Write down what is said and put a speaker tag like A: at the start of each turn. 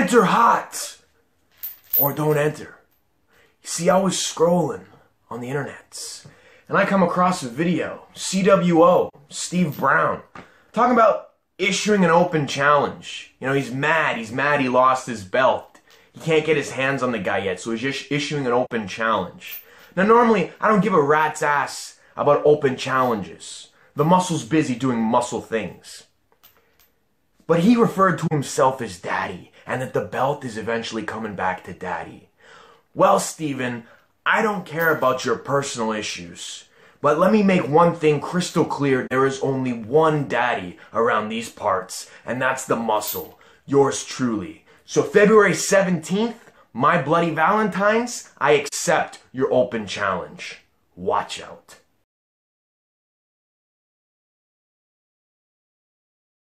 A: enter hot or don't enter. See, I was scrolling on the internet and I come across a video, CWO, Steve Brown, talking about issuing an open challenge. You know, he's mad. He's mad he lost his belt. He can't get his hands on the guy yet, so he's just issuing an open challenge. Now, normally, I don't give a rat's ass about open challenges. The muscle's busy doing muscle things. But he referred to himself as daddy, and that the belt is eventually coming back to daddy. Well, Steven, I don't care about your personal issues. But let me make one thing crystal clear. There is only one daddy around these parts, and that's the muscle. Yours truly. So February 17th, my bloody Valentine's, I accept your open challenge. Watch out.